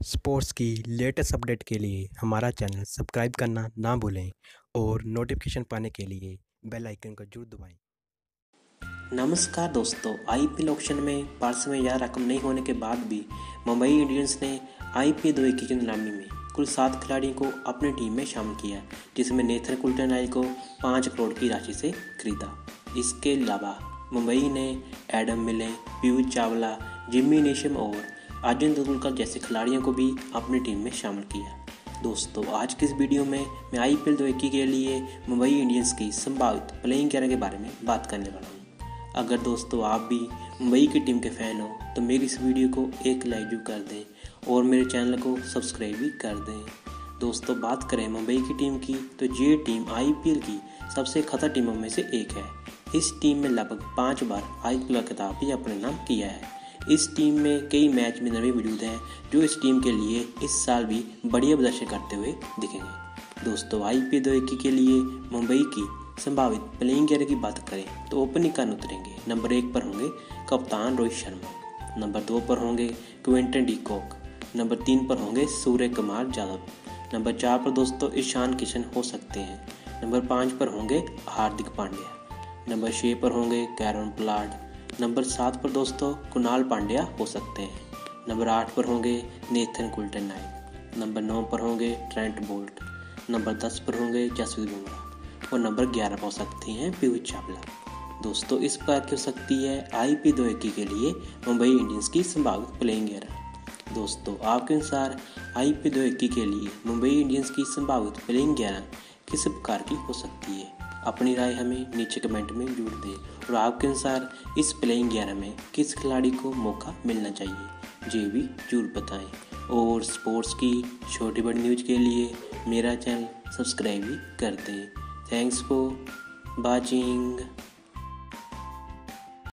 Sports की latest update के लिए हमारा चैनल सब्सक्राइब करना ना भूलें और नोटिफिकेशन पाने के लिए बेल आइकन को ज़रूर दबाएँ। नमस्कार दोस्तों, आईपीएल ऑक्शन में पार्स में यह रकम नहीं होने के बाद भी मुंबई इंडियंस ने आईपीएल दो इक्की की नीलामी में कुल सात खिलाड़ियों को अपनी टीम में शामिल किया, जिसमें नेथन कुल्टनाइल को पाँच करोड़ की राशि से खरीदा। इसके अलावा मुंबई ने एडम मिले, पीयूष चावला, जिम्मी नेशम और अर्जुन तेंदुलकर जैसे खिलाड़ियों को भी अपनी टीम में शामिल किया। दोस्तों, आज के इस वीडियो में मैं आई पी एल दो इक्की के लिए मुंबई इंडियंस की संभावित प्लेइंग ग्यारह के बारे में बात करने वाला हूँ। अगर दोस्तों, आप भी मुंबई की टीम के फ़ैन हो तो मेरी इस वीडियो को एक लाइक जो कर दें और मेरे चैनल को सब्सक्राइब भी कर दें। दोस्तों, बात करें मुंबई की टीम की तो ये टीम आईपीएल की सबसे खतर टीमों में से एक है। इस टीम में लगभग पाँच बार आई का खिताब भी अपने नाम किया है। इस टीम में कई मैच में नवी मौजूद हैं, जो इस टीम के लिए इस साल भी बढ़िया प्रदर्शन करते हुए दिखेंगे। दोस्तों आई पी दो के लिए मुंबई की संभावित प्लेइंग गियर की बात करें तो ओपनिंग का उतरेंगे? नंबर एक पर होंगे कप्तान रोहित शर्मा। नंबर दो पर होंगे क्विंटन डीकॉक नंबर तीन पर होंगे सूर्य कुमार यादव नंबर चार पर दोस्तों ईशान किशन हो सकते हैं। नंबर पाँच पर होंगे हार्दिक पांड्या। नंबर छः पर होंगे कैरन प्लाड। नंबर सात पर दोस्तों कुणाल पांड्या हो सकते हैं। नंबर आठ पर होंगे नेथन कुल्टन नाइक नंबर नौ पर होंगे ट्रेंट बोल्ट। नंबर दस पर होंगे जसवीत बुमराह। और नंबर ग्यारह पर हो सकती हैं पीयूष चावला। दोस्तों इस प्रकार की हो सकती है आई पी दो के लिए मुंबई इंडियंस की संभावित प्लेइंग ग्यारह दोस्तों आपके अनुसार आई पी दो के लिए मुंबई इंडियंस की संभावित प्लेइंग ग्यारह किस प्रकार की हो सकती है? अपनी राय हमें नीचे कमेंट में जोड़ दें और आपके अनुसार इस प्लेइंग ग्यारह में किस खिलाड़ी को मौका मिलना चाहिए? ये भी ज़रूर बताएँ। और स्पोर्ट्स की छोटी बड़ी न्यूज़ के लिए मेरा चैनल सब्सक्राइब भी कर दें। Thanks for watching